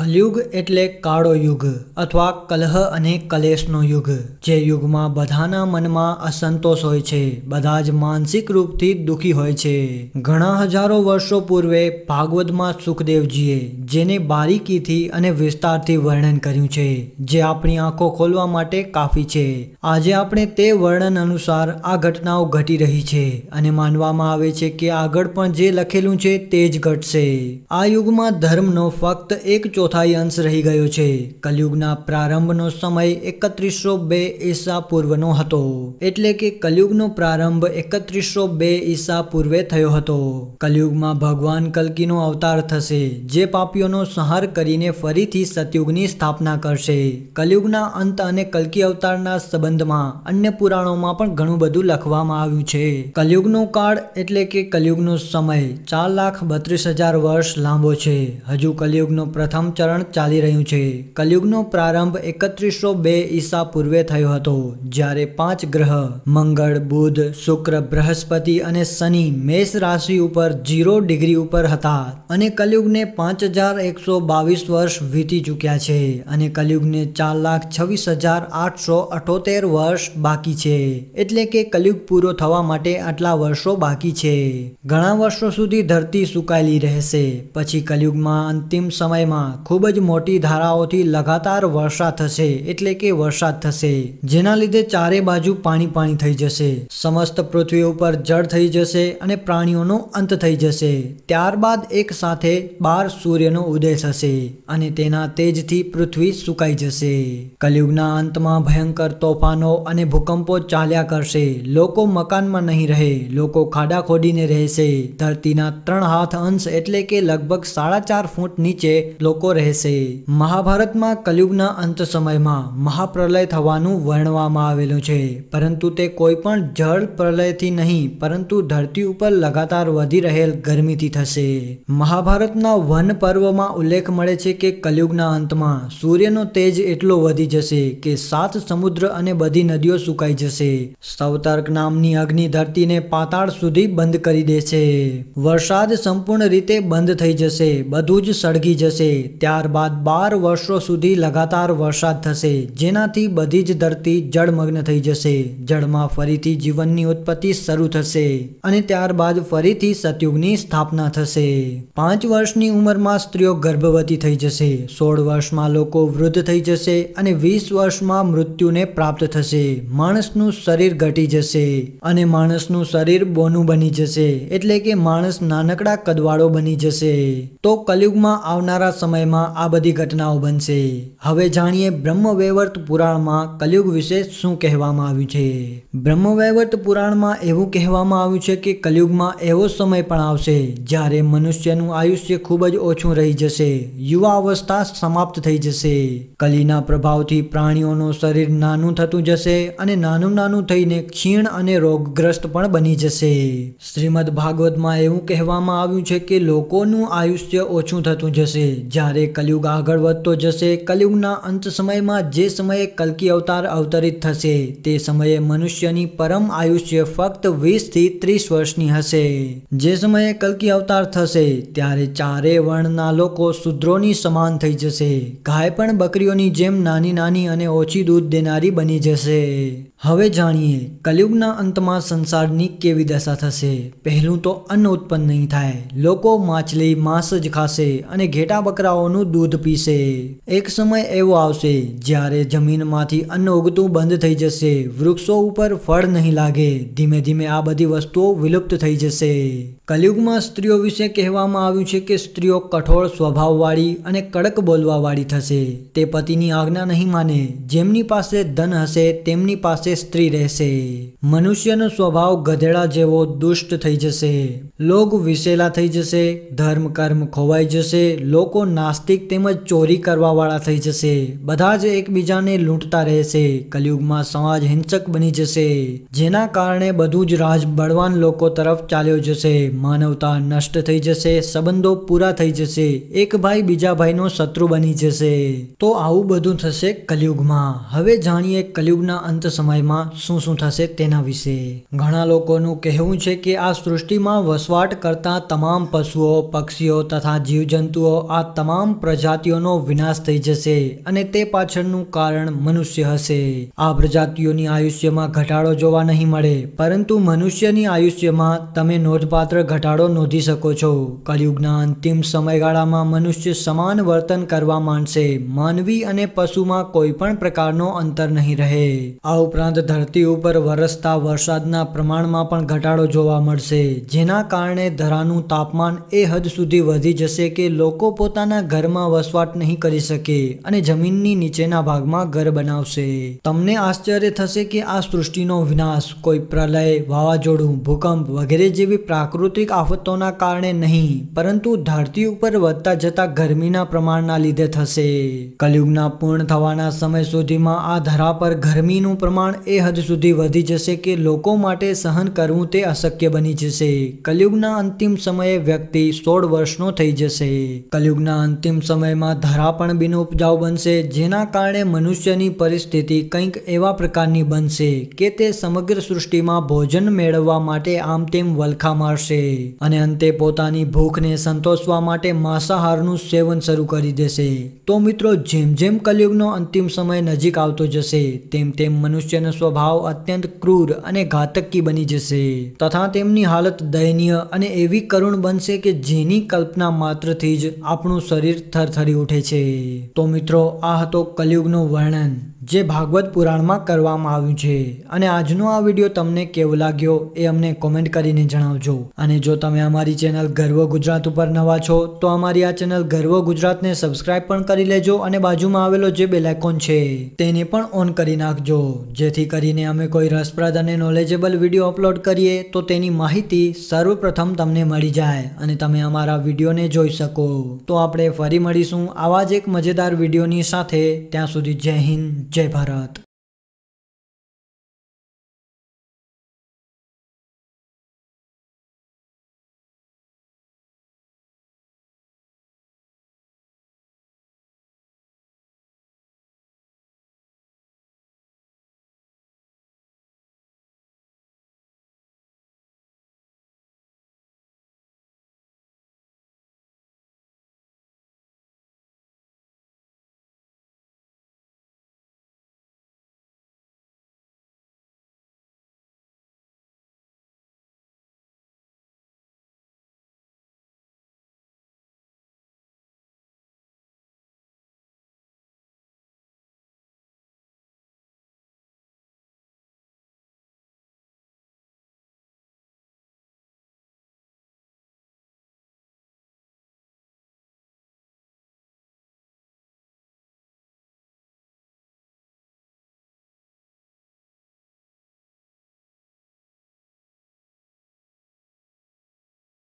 કલયુગ એટલે કાળો યુગ અથવા કલહ અને કલેશનો યુગ, જે યુગમાં બધાના મનમાં અસંતોષ હોય છે, બધા જ માનસિક રૂપથી દુઃખી હોય છે. ઘણા હજારો વર્ષો પૂર્વે ભાગવતમાં સુખદેવજીએ જેને બારીકીથી અને વિસ્તારથી વર્ણન કર્યું છે, જે આપણી આંખો ખોલવા માટે કાફી છે. આજે આપણે તે વર્ણન અનુસાર આ ઘટનાઓ ઘટી રહી છે અને માનવામાં આવે છે કે આગળ પણ જે લખેલું છે તે જ ઘટશે. આ યુગમાં ધર્મનો ફક્ત એક ચોથાઈ અંશ રહી ગયો છે. કલયુગના પ્રારંભનો સમય એકત્રીસો બે ઈસા પૂર્વનો હતો. એટલે કે કલયુગનો પ્રારંભ એકત્રીસો બે ઈસા પૂર્વે થયો હતો. કલયુગમાં ભગવાન કલ્કીનો અવતાર થશે, જે પાપીઓનો સંહાર કરીને ફરીથી સતયુગની સ્થાપના કરશે. કલયુગના અંત અને કલ્કી અવતારના સંબંધમાં અન્ય પુરાણોમાં પણ ઘણું બધું લખવામાં આવ્યું છે. કલયુગનો કાળ એટલે કે કલયુગનો સમય ચાર લાખ બત્રીસ હજાર વર્ષ લાંબો છે. હજુ કલયુગનો પ્રથમ ચરણ ચાલી રહ્યું છે. કલયુગનો પ્રારંભ એકત્રીસો બે ઈસા પૂર્વે થયો હતો, જ્યારે પાંચ ગ્રહ, મંગળ, બુધ, શુક્ર, બૃહસ્પતિ અને શનિ મેષ રાશિ ઉપર જીરો ડિગ્રી ઉપર હતા અને કલયુગને પાંચ હજાર એકસો બાવીસ વર્ષ વીતી ચૂક્યા છે અને કલયુગને ચાર લાખ છવ્વીસ હજાર આઠસો અઠોતેર વર્ષ બાકી છે. એટલે કે કલયુગ પૂરો થવા માટે આટલા વર્ષો બાકી છે. ઘણા વર્ષો સુધી ધરતી સુકાયેલી રહેશે. પછી કલયુગમાં અંતિમ સમયમાં ખૂબ જ મોટી ધારાઓથી લગાતાર વર્ષા થશે, એટલે કે વરસાદ થશે, જેના લીધે ચારે બાજુ પાણી પાણી થઈ જશે. સમસ્ત પૃથ્વી ઉપર જળ થઈ જશે અને પ્રાણીઓનો અંત થઈ જશે. ત્યારબાદ એક સાથે બાર સૂર્યનો ઉદય થશે અને તેના તેજથી પૃથ્વી સુકાઈ જશે. કલયુગના અંતમાં ભયંકર તોફાનો અને ભૂકંપો ચાલ્યા કરશે. લોકો મકાનમાં નહીં રહે, લોકો ખાડા ખોડીને રહેશે. ધરતીના ત્રણ હાથ અંશ એટલે કે લગભગ સાડા ચાર ફૂટ નીચે લોકો રહેશે. મહાભારતમાં કલયુગના અંત સમયમાં મહાપ્રલય થવાનું વર્ણવામાં આવેલું છે. પરંતુ તે કોઈ પણ જળ પ્રલયથી નહીં, પરંતુ ધરતી ઉપર લગાતાર વધી રહેલ ગરમીથી થશે. મહાભારતના વન પર્વમાં ઉલ્લેખ મળે છે કે કલયુગના અંતમાં સૂર્યનો તેજ એટલો વધી જશે કે સાત સમુદ્ર અને બધી નદીઓ સુકાઈ જશે. સવતર્ક નામની અગ્નિ ધરતીને પાતાળ સુધી બંધ કરી દેશે. વરસાદ સંપૂર્ણ રીતે બંધ થઈ જશે, બધું જ સળગી જશે. ત્યારબાદ બાર વર્ષો સુધી લગાતાર વરસાદ થશે. જેનાથી બધી જ ધરતી જળમગ્ન થઈ જશે. જળમાં ફરીથી જીવનની ઉત્પત્તિ શરૂ થશે અને ત્યારબાદ ફરીથી સતયુગની સ્થાપના થશે. પાંચ વર્ષની ઉંમરમાં સ્ત્રીઓ ગર્ભવતી થઈ જશે. સોળ વર્ષમાં લોકો વૃદ્ધ થઈ જશે અને વીસ વર્ષમાં મૃત્યુને પ્રાપ્ત થશે. માણસનું શરીર ઘટી જશે અને માણસનું શરીર બોનું બની જશે. એટલે કે માણસ નાનકડા કદવાળો બની જશે. તો કલયુગમાં આવનારા સમયમાં આ બધી ઘટનાઓ બનશે. હવે જાણીએ બ્રહ્મવૈવર્ત પુરાણમાં કલયુગ વિશે શું કહેવામાં આવ્યું છે. બ્રહ્મવૈવર્ત પુરાણમાં એવું કહેવામાં આવ્યું છે કે કલયુગમાં એવો સમય પણ આવશે જ્યારે મનુષ્યનું આયુષ્ય ખૂબ જ ઓછું રહી જશે. યુવા અવસ્થા સમાપ્ત થઈ જશે. કલીના પ્રભાવથી પ્રાણીઓનું શરીર નાનું થતું જશે અને નાનું નાનું થઈને ક્ષીણ અને રોગગ્રસ્ત પણ બની જશે. શ્રીમદ ભાગવતમાં એવું કહેવામાં આવ્યું છે કે લોકોનું આયુષ્ય ઓછું થતું જશે જ્યારે કલયુગ આગળ વધતો જશે. કલયુગના અંત સમયમાં જે સમયે કલ્કી અવતાર અવતરિત થશે, તે સમયે મનુષ્યની પરમ આયુષ્ય ફક્ત વીસથી ત્રીસ વર્ષની હશે. જે સમયે કલ્કી અવતાર થશે, ત્યારે ચારે વર્ણના લોકો શુદ્રોની સમાન થઈ જશે. ગાય પણ બકરીઓની જેમ નાની નાની અને ઓછી દૂધ દેનારી બની જશે. હવે જાણીએ, કલયુગના અંતમાં સંસારની કેવી દશા થશે? પહેલું તો અન્ન ઉત્પન્ન નહીં થાય. લોકો માછલી, માંસ જ ખાશે અને ઘેટા બકરાઓનું દૂધ પીશે. એક સમય એવો આવશે જ્યારે જમીનમાંથી અન્ન ઉગતું બંધ થઈ જશે. વૃક્ષો ઉપર ફળ નહીં લાગે. ધીમે ધીમે આ બધી વસ્તુઓ વિલુપ્ત થઈ જશે. કલયુગમાં સ્ત્રીઓ વિશે કહેવામાં આવ્યું છે કે સ્ત્રીઓ કઠોળ સ્વભાવવાળી અને કડક બોલવાવાળી થશે. તે પતિની આજ્ઞા નહીં માને. જેમની પાસે ધન હશે, તેમની પાસે સ્ત્રી રહેશે. મનુષ્યનો સ્વભાવ ગધેડા જેવો દુષ્ટ થઈ જશે. લોક વિશેલા થઈ જશે, ધર્મ કર્મ ખોવાઈ જશે, લોકો નાસ્તિક તેમજ ચોરી કરવાવાળા થઈ જશે. બધા જ એકબીજાને લૂંટતા રહેશે. કલયુગમાં સમાજ હિંસક બની જશે. જેના કારણે બધું જ રાજ બળવાન લોકો તરફ ચાલ્યો જશે. માનવતા નષ્ટ થઈ જશે. સંબંધો પૂરા થઈ જશે. એક ભાઈ બીજા ભાઈનો શત્રુ બની જશે. તો આવું બધું થશે કલયુગમાં. હવે જાણીએ કલયુગના અંત સમયમાં શું શું થશે તેના વિશે. ઘણા લોકોનું કહેવું છે કે આ સૃષ્ટિમાં વસવાટ કરતા તમામ પશુઓ, પક્ષીઓ તથા જીવજંતુઓ આ તમામ પ્રજાતિઓનો વિનાશ થઈ જશે અને તે પાછળનું કારણ મનુષ્ય હશે. આ પ્રજાતિઓની આયુષ્યમાં ઘટાડો જોવા નહીં મળે, પરંતુ મનુષ્યની આયુષ્યમાં તમે નોંધપાત્ર ઘટાડો નોંધી શકો છો. કલયુગના અંતિમ સમયગાળામાં મનુષ્ય સમાન વર્તન કરવા માંડશે, માનવી અને પશુમાં કોઈ પણ પ્રકારનો અંતર નહીં રહે. આ ઉપરાંત ધરતી ઉપર વરસતા વરસાદના પ્રમાણમાં પણ ઘટાડો જોવા મળશે, જેના કારણે ધરાનું તાપમાન એ હદ સુધી વધી જશે કે લોકો પોતાના ઘરમાં વસવાટ નહીં કરી શકે અને જમીનની નીચેના ભાગમાં ઘર બનાવશે. તમને આશ્ચર્ય થશે કે આ સૃષ્ટિનો વિનાશ, કોઈ પ્રલય, વાવાઝોડું, ભૂકંપ વગેરે જેવી પ્રાકૃતિક આફતોના કારણે નહીં, પરંતુ ધરતી ઉપર વધતા જતા ગરમીના પ્રમાણના લીધે થશે. કલયુગના પૂર્ણ થવાના સમય સુધીમાં આ ધરા પર ગરમીનું પ્રમાણ એ હદ સુધી વધી જશે કે લોકો માટે સહન કરવું તે અશક્ય બની જશે. કલયુગના અંતિમ સમયે વ્યક્તિ સોળ વર્ષનો થઈ જશે. કલયુગના અંતિમ સમયમાં ધરા પણ બિનઉપજાઉ બનશે, જેના કારણે મનુષ્યની પરિસ્થિતિ કંઈક એવા પ્રકારની બનશે કે તે સમગ્ર સૃષ્ટિમાં ભોજન મેળવવા માટે આમ તેમ વલખા મારશે અને અંતે પોતાની ભૂખને સંતોષવા માટે માંસાહારનું સેવન શરૂ કરી દેશે. તો મિત્રો, જેમ જેમ કલયુગનો અંતિમ સમય નજીક આવતો જશે, તેમ તેમ મનુષ્યનો સ્વભાવ અત્યંત ક્રૂર અને ઘાતકી બની જશે. તથા તેમની હાલત દયનીય અને એવી કરુણ બનશે કે જેની કલ્પના માત્રથી જ આપણું શરીર થરથરી ઉઠે છે. તો મિત્રો આ હતો કલયુગનું વર્ણન. જે ભાગવત પુરાણમાં કરવામાં આવ્યું છે. અને આજનો આ વીડિયો તમને કેવો લાગ્યો એ અમને કોમેન્ટ કરીને જણાવજો. અને જો તમે અમારી ચેનલ ગર્વ ગુજરાત ઉપર નવા છો, તો અમારી આ ચેનલ ગર્વ ગુજરાતને સબસ્ક્રાઇબ પણ કરી લેજો અને બાજુમાં આવેલો જે બેલાઇકોન છે, તેને પણ ઓન કરી નાખજો. જેથી કરીને અમે કોઈ રસપ્રદ અને નોલેજેબલ વીડિયો અપલોડ કરીએ, તો તેની માહિતી સર્વપ્રથમ તમને મળી જાય અને તમે અમારા વિડીયોને જોઈ શકો. તો આપણે ફરી મળીશું આવા જ એક મજેદાર વિડીયોની સાથે. ત્યાં સુધી જય હિન્દ જય ભારત.